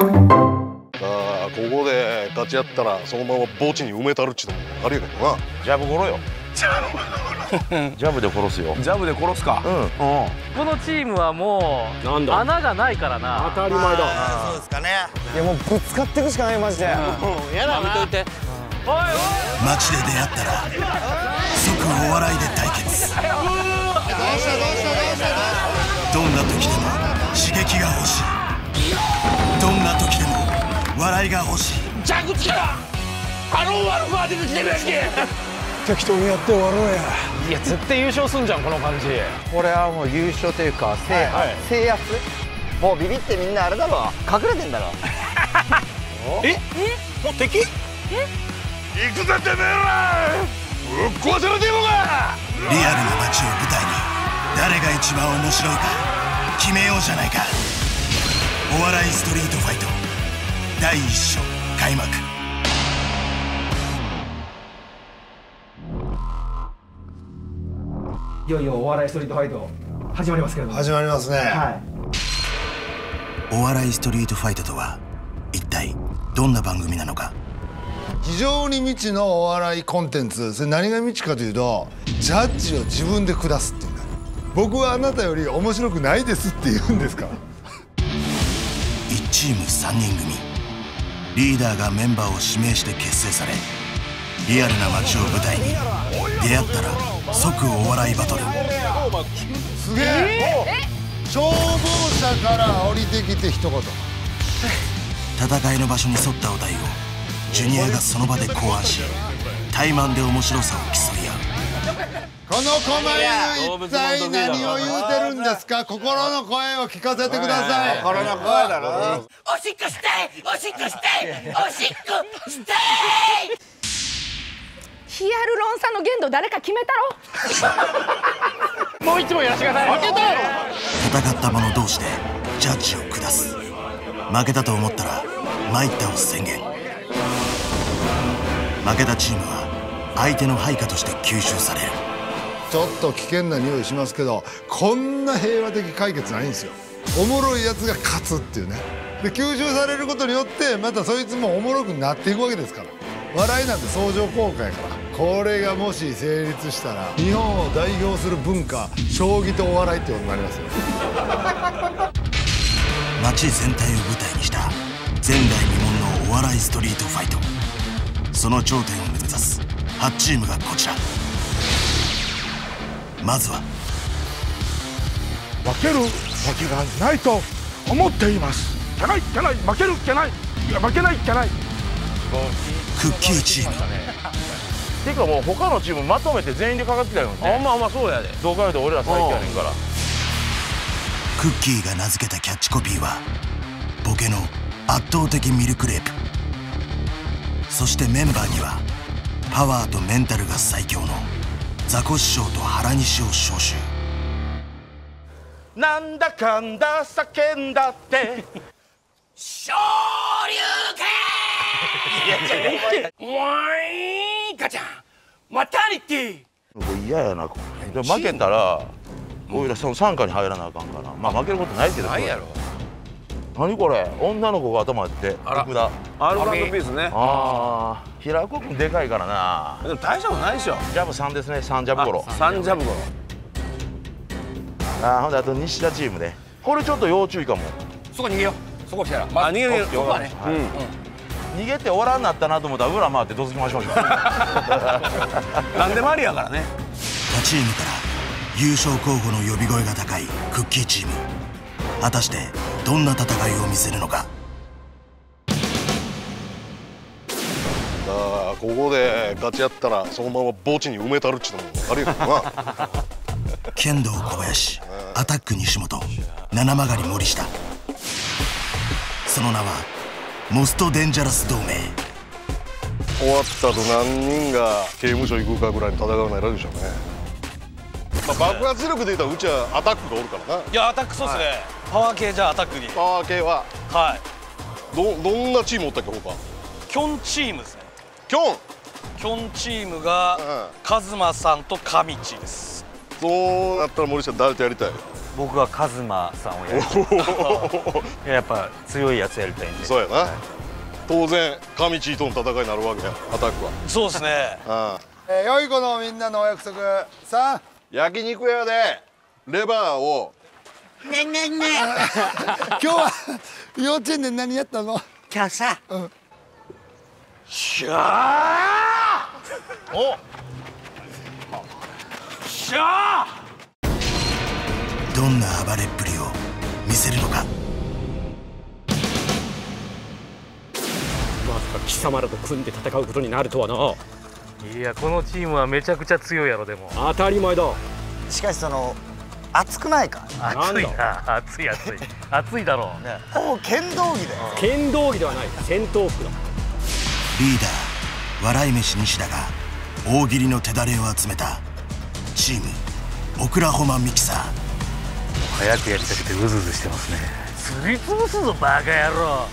あここで勝ち合ったらそのまま墓地に埋めたるっちゅうのもあるやけどなジャブゴロよ。ジャブで殺すよ。ジャブで殺すか。うん。このチームはもう穴がないからな。当たり前だ。そうですかね。いやもうぶつかっていくしかないマジで。やだな。街で出会ったら即お笑いで対決。どんな時でも笑いが欲しい。適当にやって終わろうや。いや絶対優勝すんじゃんこの感じ。これはもう優勝というか制覇、制圧。もうビビってみんなあれだろ隠れてんだろ 行くぜてめえら！ぶっ壊されてもかリアルな街を舞台に誰が一番面白いか決めようじゃないか。お笑いストリートファイト第一章開幕。いよいよお笑いストリートファイト始まりますけれども。始まりますね、はい。お笑いストリートファイトとは一体どんな番組なのか？非常に未知のお笑いコンテンツ。それ何が未知かというとジャッジを自分で下すっていう。んだ僕はあなたより面白くないですって言うんですか？ら1チーム3人組リーダーがメンバーを指名して結成されリアルな街を舞台に出会ったら即お笑いバトル。すげえ。消防車から降りてきて一言。戦いの場所に沿ったお題をジュニアがその場で考案し怠慢で面白さを競うこの狛犬一体何を言うてるんですか？心の声を聞かせてください。心の声だろ。おしっこしたいおしっこしたいおしっこしたいヒアルロン酸の限度誰か決めたろ？もう一問やらせてください。負けたよ戦った者同士でジャッジを下す。負けたと思ったら参ったを宣言。負けたチームは相手の配下として吸収されるちょっと危険な匂いしますけどこんな平和的解決ないんですよ。おもろいやつが勝つっていうね。で吸収されることによってまたそいつもおもろくなっていくわけですから。笑いなんて相乗効果やから。これがもし成立したら日本を代表する文化将棋とお笑いってことになりますよ。街全体を舞台にした前代未聞のお笑いストリートファイト。その頂点を目指す8チームがこちら。まずは。負けるわけがないと思っています。いけないいけない負けるいけない。いや負けないいけない。クッキーチーム。ていうかもう他のチームまとめて全員でかかってきたよね。ほんまほんまそうやで。どう考えても俺ら最強やねんから。クッキーが名付けたキャッチコピーはボケの圧倒的ミルクレープ。そしてメンバーにはパワーとメンタルが最強のザコシショウと原西を招集なんだかんだ叫んだって。昇竜拳ワインガチャンマタニティこれ嫌やなで負けたらおいらその傘下に入らなあかんからまあ負けることないけどないやろ何これ？女の子が頭ってら。福田アルバムピースね。ああ平子君でかいからな。でも大したことないでしょ。ジャブ3ですね。3ジャブゴロ。サンジャブゴロ。あーほんであと西田チームね。これちょっと要注意かも。そこ逃げよう。そこしたら。あ逃げるそこはね。はい逃げて終わらんなったなと思ったら裏回ってどつきましょうよ。なんでもありやからね。他チームから優勝候補の呼び声が高いクッキーチーム。果たしてどんな戦いを見せるのか？あここで勝ち合ったらそのまま墓地に埋めたるっちゅうのもあるやな。剣道小林アタック西本七曲り森下。その名はモストデンジャラス同盟。終わった後何人が刑務所行くかぐらいに戦うのやるでしょうね、まあ、爆発力で言ったらうちはアタックがおるからな。いやアタックそうですね、パワー系じゃアタックに。パワー系は。はい。どどんなチームおったっけ他？キョンチームですね。キョン？キョンチームが、うん。カズマさんとカミチです。そうなったら森下誰とやりたい？僕はカズマさんをやりたい。やっぱ強いやつやりたいんで。そうやな、当然上地との戦いになるわけやアタックは。そうですね。ああえー、良い子のみんなのお約束。3焼肉屋でレバーを。ねんねんね 今日は幼稚園で何やったの？今日さしゃー！おしゃどんな暴れっぷりを見せるのか？まさか貴様らと組んで戦うことになるとはないやこのチームはめちゃくちゃ強いやろでも。当たり前だ。しかしその熱くないか？熱い。な熱い熱い。熱いだろ。うほぼ剣道着だよ。剣道着ではない。戦闘服だ。リーダー笑い飯西田が大喜利の手だれを集めたチームオクラホマミキサー。早くやりたくてうずうずしてますね。釣り潰すぞバカ野郎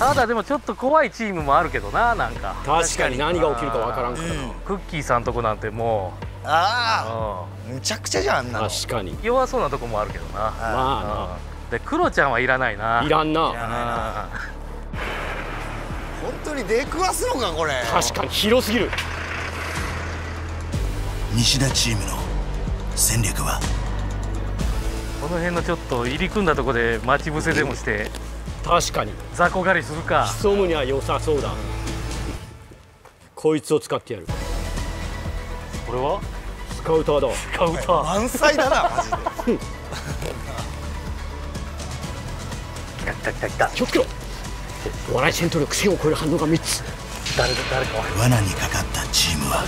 ただでもちょっと怖いチームもあるけどななんか。確かに何が起きるかわからんから。なクッキーさんとこなんてもあうあむちゃくちゃじゃんあんなの。確かに。弱そうなとこもあるけどな。まうん。でクロちゃんはいらないな。あな。いらんなうん本当に出くわすのかこれ。確かに広すぎる。西田チームの戦略は？この辺のちょっと入り組んだとこで待ち伏せでもして確かに。雑魚狩りするか。潜むには良さそうだ。こいつを使ってやる。これは？スカウターだ。スカウター。満載だな マジで。来た来た来た来た。気をつけろ。お笑い戦闘力1000を超える反応が3つ。誰だ誰か罠にかかったチームは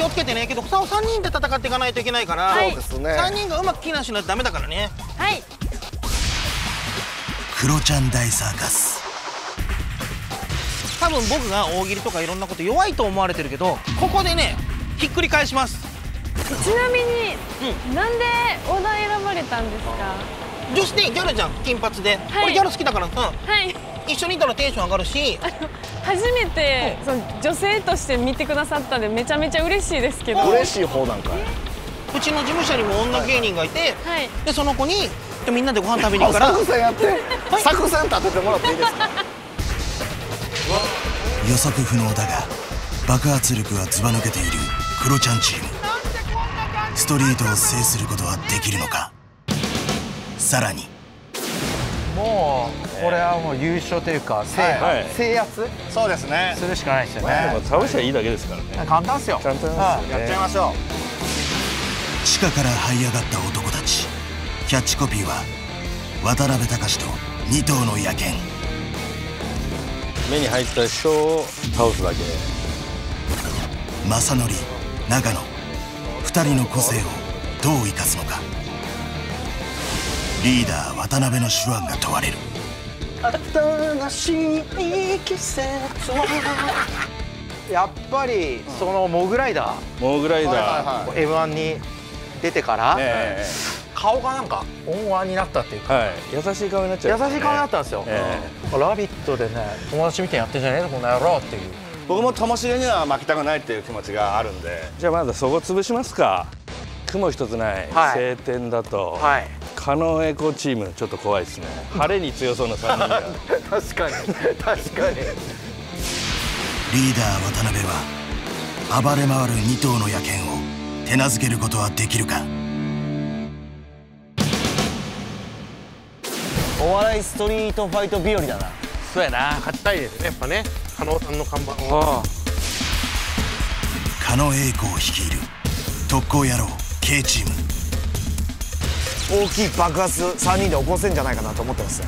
気をつけてね。けどさ3人で戦っていかないといけないから、はいそうですね。3人がうまく避難しないとダメだからね。はい。クロちゃん大サーカス。多分僕が大喜利とかいろんなこと弱いと思われてるけどここでねひっくり返します。ちなみに、なんでお題選ばれたんですか？女子でギャルじゃん。金髪で、はい。俺ギャル好きだから。さはい一緒にいたらテンション上がるし。初めて、その女性として見てくださったんでめちゃめちゃ嬉しいですけど。嬉しい方なんかうちの事務所にも女芸人がいてはい。でその子にでみんなでご飯食べに行くから。作戦やって。作戦立ててもらっていいですか？予測不能だが爆発力はずば抜けているクロちゃんチーム。ストリートを制することはできるのか？さらに。もうこれはもう優勝というか制覇、制圧？そうですね。するしかないですよね。倒しゃいいだけですからね。簡単ですよ。簡単やっちゃいましょ地下から這い上がった男たち。キャッチコピーは渡辺隆と2頭の野犬。目に入った人を倒すだけ。正則長野。2人の個性をどう生かすのか。リーダー渡辺の手腕が問われる新しい季節は。やっぱりそのモグライダー。モグライダー。M1 に出てから、え顔がなんか温和になったっていうか。えはい。優しい顔になっちゃう。優しい顔になったんですよ、えラビットでね友達みたいにやってんじゃねえのこの野郎っていう。僕もともしげには負けたくないっていう気持ちがあるんで。じゃあまずそこ潰しますか。雲一つない。はい。晴天だと、はいカノエコチームちょっと怖いですね。晴れに強そうな3人が。確かに。確かに。リーダー渡辺は暴れ回る2頭の野犬を手なずけることはできるか？お笑いストリートファイト日和だな。そうやな。勝ちたいですねやっぱね。加納さんの看板を狩野英孝を率いる。特攻野郎 K チーム大きい爆発3人で起こせんじゃないかなと思ってます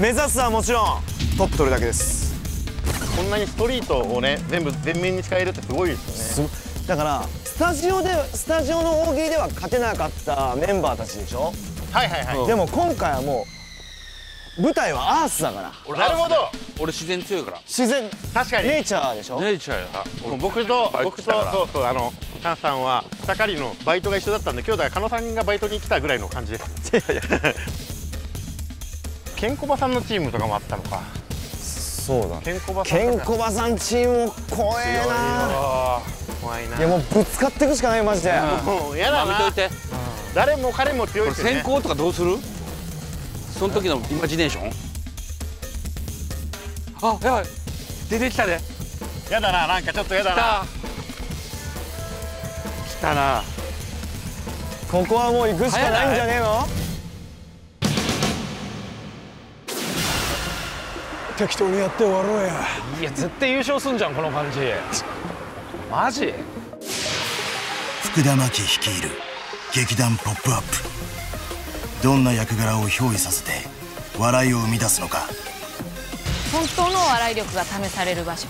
目指すはもちろんトップ取るだけです。こんなにストリートをね全部全面に使えるってすごいですよね。だからスタジオでスタジオの大喜利では勝てなかったメンバーたちでしょ？はいはいはい。でも今回はもう舞台はアースだから。なるほど。俺自然強いから。自然。確かに。ネイチャーでしょ？ネイチャーや。僕と僕とそうそうあのカンさんは草刈りのバイトが一緒だったんで今日だから加納さんがバイトに来たぐらいの感じです。いやいや。ケンコバさんのチームとかもあったのか。そうだケンコバさんケンコバさんチームも怖えな。怖いな。いやもうぶつかっていくしかないマジで。もうやだな。見といて。誰も彼も強いってね。先行とかどうする？その時のイマジネーション？あやばい。出てきたで。やだななんかちょっとやだな。来たなここはもう行くしかないんじゃねえの？適当にやって終わろうや。いや絶対優勝すんじゃんこの感じ。マジ？福田真紀率いる劇団ポップアップ。どんな役柄を憑依させて笑いを生み出すのか。本当のお笑い力が試される場所。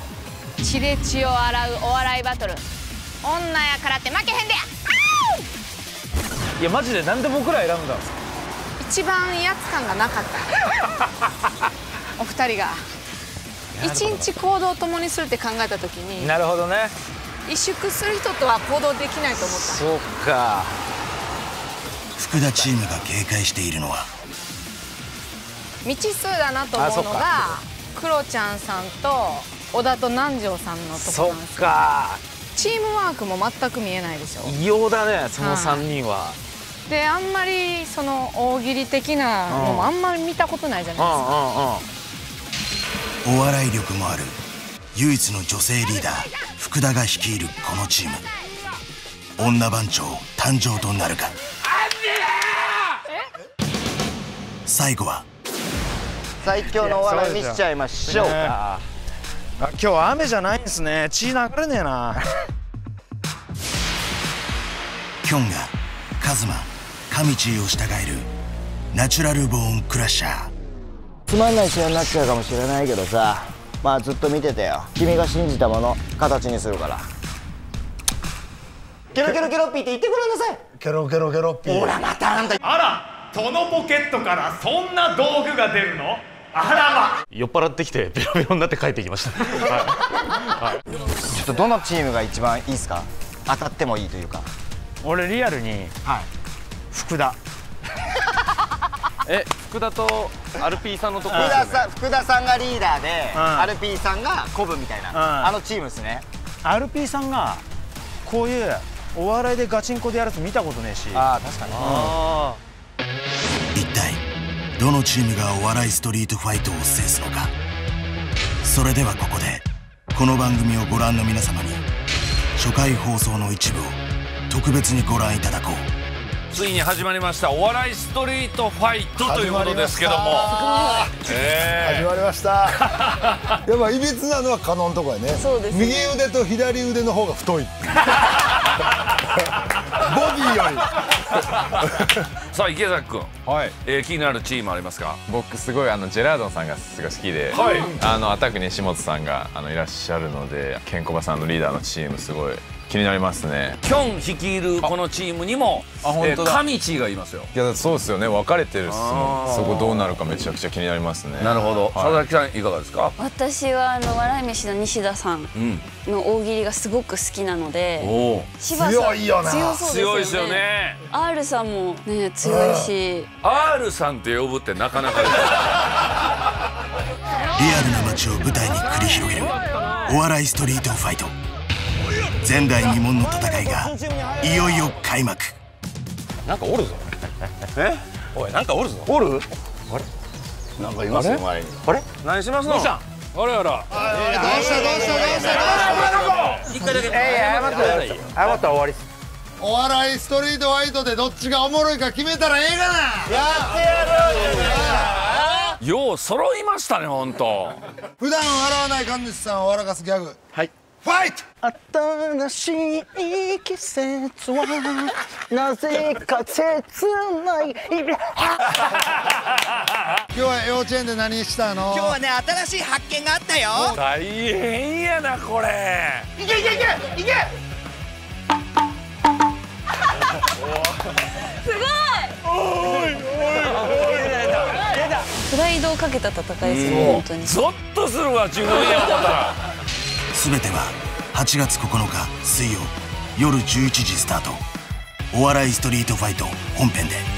血で血を洗うお笑いバトル女やからって負けへんで。いやマジでなんで僕ら選んだん？ですか一番威圧感がなかった。お二人が。一日行動を共にするって考えた時になるほどね。萎縮する人とは行動できないと思った。そうか。福田チームが警戒しているのは？未知数だなと思うのがクロちゃんさんと小田と南條さんのとこそっなんですよ。かチームワークも全く見えないでしょ。異様だねその3人は。であんまりその大喜利的なのもあんまり見たことないじゃないですか。お笑い力もある唯一の女性リーダー福田が率いるこのチーム。女番長誕生となるか。最後は。最強のお笑い見しちゃいましょうねあ今日は雨じゃないんですね。血流れねえな。キョンがカズマ神地を従える。ナチュラルボーンクラッシャー。つまんない試合になっちゃうかもしれないけどさ。まあずっと見ててよ。君が信じたもの形にするから。ケロケロケロッピーって言ってごらんなさい。ケロケロケロッピー。ほらまたあんた。あらそのポケットからそんな道具が出るの？あらま。酔っ払ってきてベロベロになって帰ってきました、はい。ちょっとどのチームが一番いいですか？当たってもいいというか。俺リアルにはい。福田。え福田とアルピーさんのとこ？福田さん福田さんがリーダーで、うん。アルピーさんが子分みたいな、ん。あのチームですね。アルピーさんがこういうお笑いでガチンコでやるとこ見たことねえし。ああ確かに。あ一体どのチームがお笑いストリートファイトを制すのか。それではここでこの番組をご覧の皆様に初回放送の一部を特別にご覧いただこう。ついに始まりましたお笑いストリートファイトということですけども。え始まりました。やっぱいびつなのは可能のとこやね。そうですね。右腕と左腕の方が太い。ボ ディより。さあ池崎君、はい。えー気になるチームありますか？僕すごいあのジェラードンさんがすごい好きで、はい。あのアタック西本さんがあのいらっしゃるのでケンコバさんのリーダーのチームすごい気になりますね。キョン率いるこのチームにもあ本当だ。えー神地がいますよ。いやそうですよね。分かれてるっすもん。そこどうなるかめちゃくちゃ気になりますね。なるほど、はい。佐々木さんいかがですか？私はあの笑い飯の西田さんうん。の大喜利がすごく好きなのでおお柴さん強いよな。強そうですよね。強いですよね。R さんもね強いし。R さんって呼ぶってなかなかです。リアルな街を舞台に繰り広げるお笑いストリートファイト前代未聞の戦いがいよいよ開幕。なんかおるぞ。え？おいなんかおるぞ。おる？あれ？なんかいますよ前に。あれ？何しますの？どうした？あれあら。どうした？どうした？どうした？どうした？一回だけえい謝った？ら終わりお笑いストリートファイトでどっちがおもろいか決めた？らええがなやってやるよう揃いました？ね本当普段笑わない神主さんを笑かすギャグはいファイト新しい季節はなぜか切ない。今日は幼稚園で何したの？今日はね新しい発見があったよ。大変やなこれ。いけいけいけいけ！すごい。プライドをかけた戦いですよ本当に。ゾッとするわ自分や思ったら全ては8月9日水曜夜11時スタート。お笑いストリートファイト本編で。